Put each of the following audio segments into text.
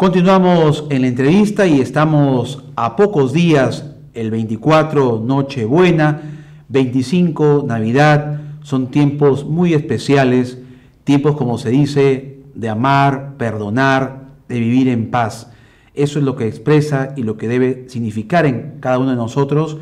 Continuamos en la entrevista y estamos a pocos días, el 24 Nochebuena, 25 Navidad, son tiempos muy especiales, tiempos como se dice, de amar, perdonar, de vivir en paz. Eso es lo que expresa y lo que debe significar en cada uno de nosotros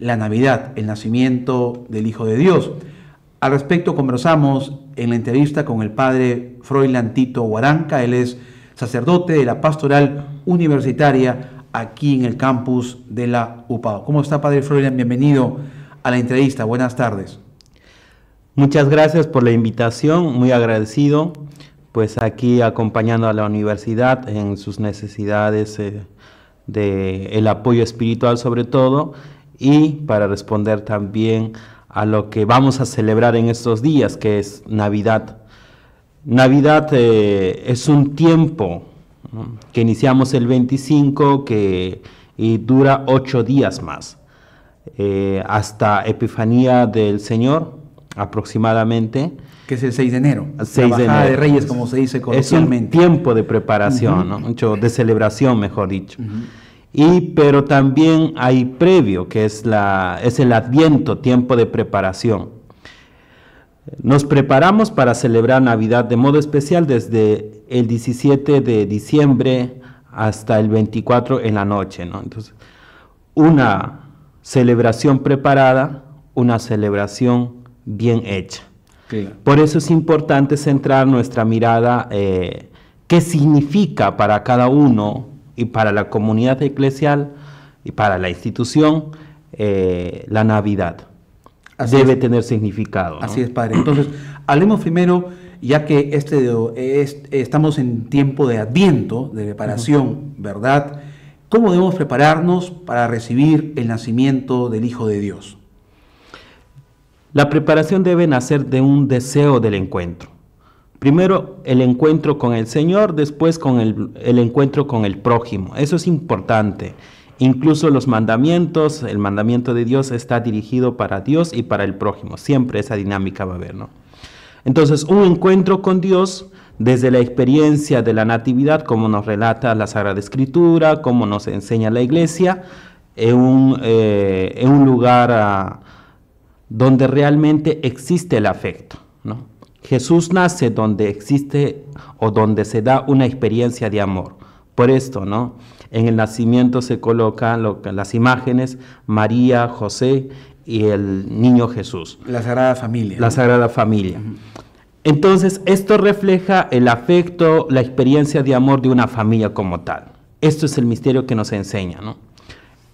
la Navidad, el nacimiento del Hijo de Dios. Al respecto conversamos en la entrevista con el padre Froilán Tito Guaranca, él es sacerdote de la pastoral universitaria aquí en el campus de la UPA. ¿Cómo está padre Froilán? Bienvenido a la entrevista. Buenas tardes. Muchas gracias por la invitación, muy agradecido, pues aquí acompañando a la universidad en sus necesidades eh, de el apoyo espiritual sobre todo y para responder también a lo que vamos a celebrar en estos días, que es Navidad. Navidad eh, es un tiempo que iniciamos el 25 que, y dura ocho días más, eh, hasta Epifanía del Señor aproximadamente. Que es el 6 de enero. 6 de, enero. de Reyes, como se dice coloquialmente. Es un tiempo de preparación, de celebración, mejor dicho. Y, pero también hay previo, que es, la, es el adviento, tiempo de preparación. Nos preparamos para celebrar Navidad de modo especial desde el 17 de diciembre hasta el 24 en la noche. ¿no? Entonces, una celebración preparada, una celebración bien hecha. Por eso es importante centrar nuestra mirada, eh, qué significa para cada uno y para la comunidad eclesial y para la institución eh, la Navidad. Debe tener significado. Así es, Padre. Entonces, hablemos primero, ya que este, estamos en tiempo de adviento, de preparación, ¿verdad? ¿Cómo debemos prepararnos para recibir el nacimiento del Hijo de Dios? La preparación debe nacer de un deseo del encuentro. Primero el encuentro con el Señor, después con el, encuentro con el prójimo. Eso es importante. Incluso los mandamientos, el mandamiento de Dios está dirigido para Dios y para el prójimo. Siempre esa dinámica va a haber, ¿no? Entonces, un encuentro con Dios desde la experiencia de la natividad, como nos relata la Sagrada Escritura, como nos enseña la Iglesia, en un, eh, un lugar ah, donde realmente existe el afecto, ¿no? Jesús nace donde existe o donde se da una experiencia de amor. Por esto, ¿no? En el nacimiento se colocan las imágenes María, José y el niño Jesús. La Sagrada Familia. La Sagrada Familia. Entonces, esto refleja el afecto, la experiencia de amor de una familia como tal. Esto es el misterio que nos enseña, ¿no?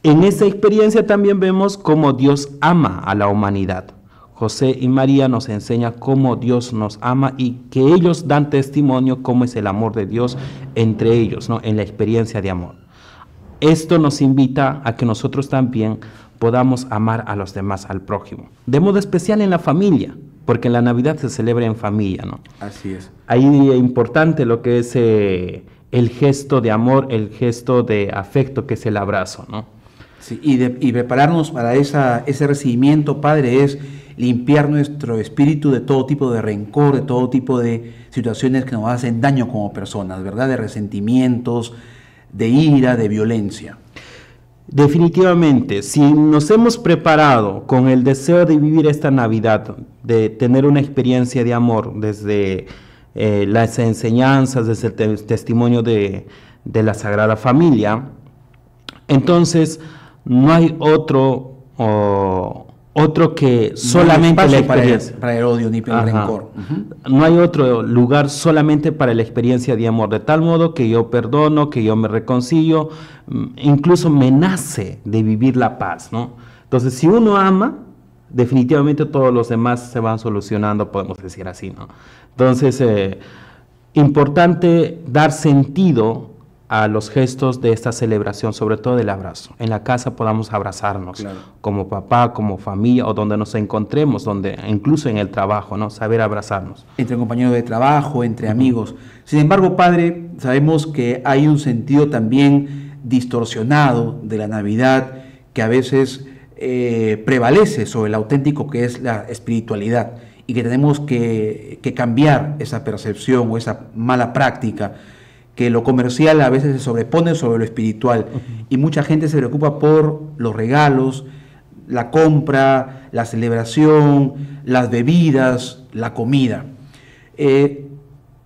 En esa experiencia también vemos cómo Dios ama a la humanidad. José y María nos enseña cómo Dios nos ama y que ellos dan testimonio cómo es el amor de Dios entre ellos, ¿no? en la experiencia de amor. Esto nos invita a que nosotros también podamos amar a los demás, al prójimo, de modo especial en la familia, porque la Navidad se celebra en familia, ¿no? Así es. Ahí es importante lo que es eh, el gesto de amor, el gesto de afecto que es el abrazo, ¿no? Sí, y, y prepararnos para esa, ese recibimiento, Padre, es limpiar nuestro espíritu de todo tipo de rencor, de todo tipo de situaciones que nos hacen daño como personas, ¿verdad? De resentimientos, de ira, de violencia. Definitivamente, si nos hemos preparado con el deseo de vivir esta Navidad, de tener una experiencia de amor desde eh, las enseñanzas, desde el testimonio de, la Sagrada Familia, entonces no hay otro otro que solamente la experiencia. Para, el odio ni para el rencor. No hay otro lugar solamente para la experiencia de amor, de tal modo que yo perdono, que yo me reconcilio, mm, incluso me nace de vivir la paz, ¿no? Entonces, si uno ama, definitivamente todos los demás se van solucionando, podemos decir así, ¿no? Entonces, eh, importante dar sentido a los gestos de esta celebración, sobre todo del abrazo. En la casa podamos abrazarnos como papá, como familia o donde nos encontremos, donde incluso en el trabajo, ¿no? Saber abrazarnos. Entre compañeros de trabajo, entre amigos. Sin embargo, padre, sabemos que hay un sentido también distorsionado de la Navidad que a veces eh, prevalece sobre el auténtico que es la espiritualidad y que tenemos que, que cambiar esa percepción o esa mala práctica que lo comercial a veces se sobrepone sobre lo espiritual y mucha gente se preocupa por los regalos, la compra, la celebración, las bebidas, la comida. Eh,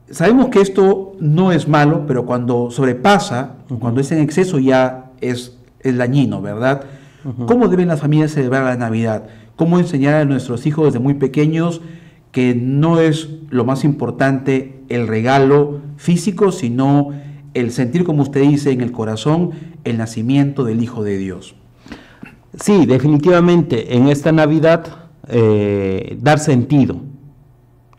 sabemos que esto no es malo, pero cuando sobrepasa, cuando es en exceso ya es, es dañino, ¿verdad? ¿Cómo deben las familias celebrar la Navidad? ¿Cómo enseñar a nuestros hijos desde muy pequeños que no es lo más importante el regalo físico, sino el sentir, como usted dice, en el corazón el nacimiento del Hijo de Dios? Sí, definitivamente, en esta Navidad eh, dar sentido.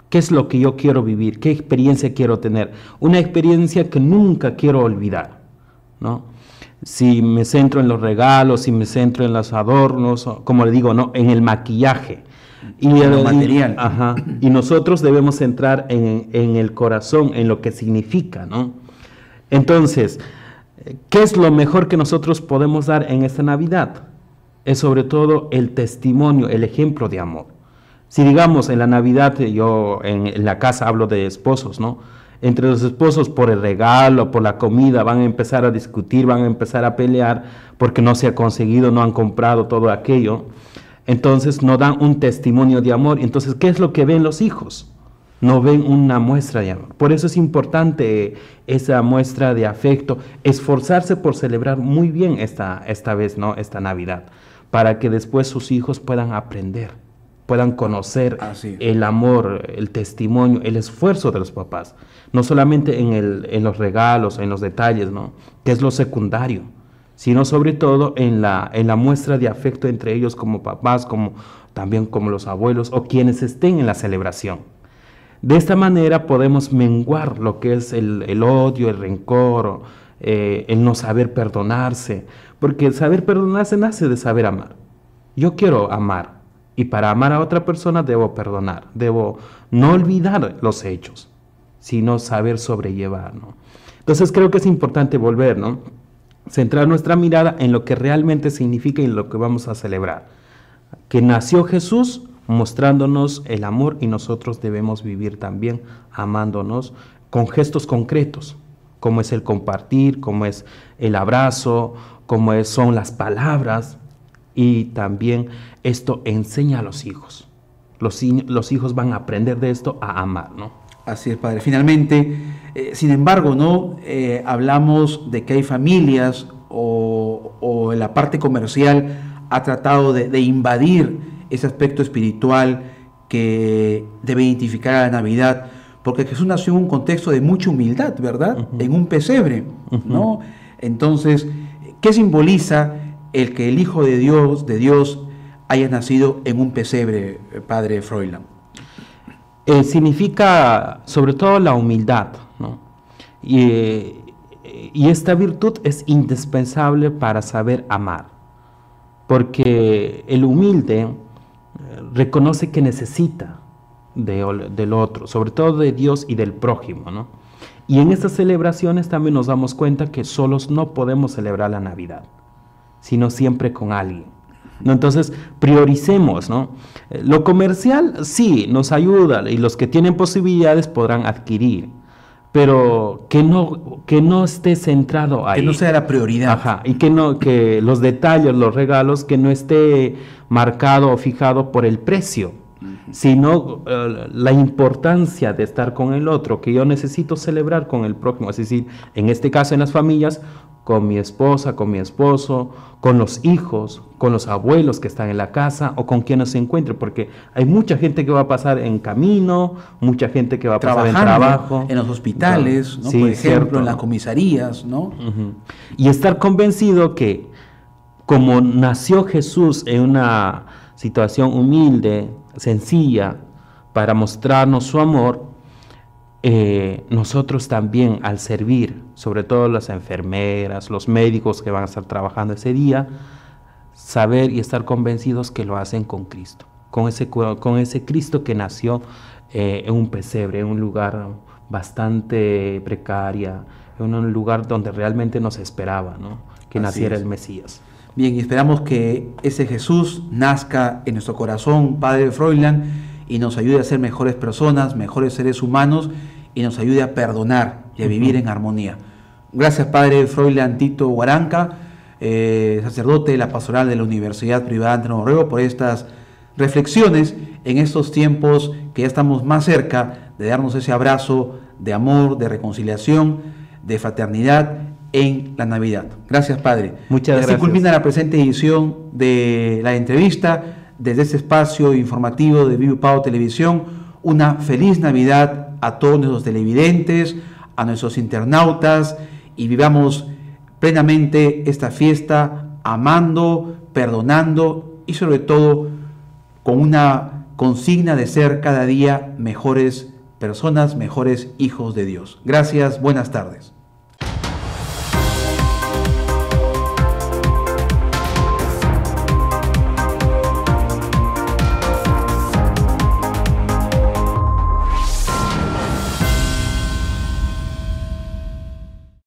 ¿Qué es lo que yo quiero vivir? ¿Qué experiencia quiero tener? Una experiencia que nunca quiero olvidar, ¿no? Si me centro en los regalos, si me centro en los adornos, como le digo, ¿no? En el maquillaje. Y el material. ajá, y nosotros debemos centrar en, en, el corazón, en lo que significa, ¿no? Entonces, ¿qué es lo mejor que nosotros podemos dar en esta Navidad? Es sobre todo el testimonio, el ejemplo de amor. Si digamos en la Navidad, yo en, la casa hablo de esposos, ¿no? Entre los esposos por el regalo, por la comida, van a empezar a discutir, van a empezar a pelear porque no se ha conseguido, no han comprado todo aquello. Entonces no dan un testimonio de amor. Entonces, ¿qué es lo que ven los hijos? No ven una muestra de amor. Por eso es importante esa muestra de afecto, esforzarse por celebrar muy bien esta, esta vez, ¿no? Esta Navidad, para que después sus hijos puedan aprender puedan conocer el amor, el testimonio, el esfuerzo de los papás. No solamente en, el, en los regalos, en los detalles, ¿no? que es lo secundario, sino sobre todo en la, en la muestra de afecto entre ellos como papás, como, también como los abuelos o quienes estén en la celebración. De esta manera podemos menguar lo que es el, el odio, el rencor, eh, el no saber perdonarse, porque el saber perdonarse nace de saber amar. Yo quiero amar, y para amar a otra persona debo perdonar, debo no olvidar los hechos, sino saber sobrellevar. Entonces creo que es importante volver, ¿no? Centrar nuestra mirada en lo que realmente significa y en lo que vamos a celebrar. Que nació Jesús mostrándonos el amor y nosotros debemos vivir también amándonos con gestos concretos, como es el compartir, como es el abrazo, como es, son las palabras, y también esto enseña a los hijos. Los, los hijos van a aprender de esto a amar, ¿no? Así es, padre. Finalmente, eh, sin embargo, ¿no? Eh, hablamos de que hay familias o, o, la parte comercial ha tratado de, invadir ese aspecto espiritual que debe identificar a la Navidad, porque Jesús nació en un contexto de mucha humildad, ¿verdad? En un pesebre, ¿no? Entonces, ¿qué simboliza el que el Hijo de Dios, de Dios, haya nacido en un pesebre, padre Froilan? Eh, significa sobre todo la humildad, ¿no? y, y, esta virtud es indispensable para saber amar, porque el humilde eh, reconoce que necesita de, del otro, sobre todo de Dios y del prójimo, ¿no? Y en estas celebraciones también nos damos cuenta que solos no podemos celebrar la Navidad sino siempre con alguien. ¿No? Entonces, prioricemos, ¿no? Eh, lo comercial sí nos ayuda y los que tienen posibilidades podrán adquirir, pero que no, que no esté centrado ahí. Que no sea la prioridad. Ajá, y que, no, que los detalles, los regalos, que no esté marcado o fijado por el precio, sino eh, la importancia de estar con el otro, que yo necesito celebrar con el prójimo, es decir, en este caso en las familias, con mi esposa, con mi esposo, con los hijos, con los abuelos que están en la casa o con quienes se encuentre, porque hay mucha gente que va a pasar en camino, mucha gente que va a pasar en trabajo. En los hospitales, ¿no? por ejemplo, en las comisarías, ¿no? Y estar convencido que como nació Jesús en una situación humilde, sencilla, para mostrarnos su amor, eh, nosotros también al servir, sobre todo las enfermeras, los médicos que van a estar trabajando ese día, saber y estar convencidos que lo hacen con Cristo, con ese, con ese Cristo que nació eh, en un pesebre, en un lugar bastante precaria, en un lugar donde realmente nos esperaba ¿no? que naciera el Mesías. Bien, y esperamos que ese Jesús nazca en nuestro corazón, Padre Froilan, y nos ayude a ser mejores personas, mejores seres humanos y nos ayude a perdonar y a vivir en armonía. Gracias, Padre Froilán Tito Guaranca, eh, sacerdote de la pastoral de la Universidad Privada de Nuevo por estas reflexiones en estos tiempos que ya estamos más cerca de darnos ese abrazo de amor, de reconciliación, de fraternidad en la Navidad. Gracias, Padre. Muchas Así gracias. culmina la presente edición de la entrevista desde este espacio informativo de Vivo Pau Televisión. Una feliz Navidad a todos nuestros televidentes, a nuestros internautas y vivamos plenamente esta fiesta amando, perdonando y sobre todo con una consigna de ser cada día mejores personas, mejores hijos de Dios. Gracias, buenas tardes.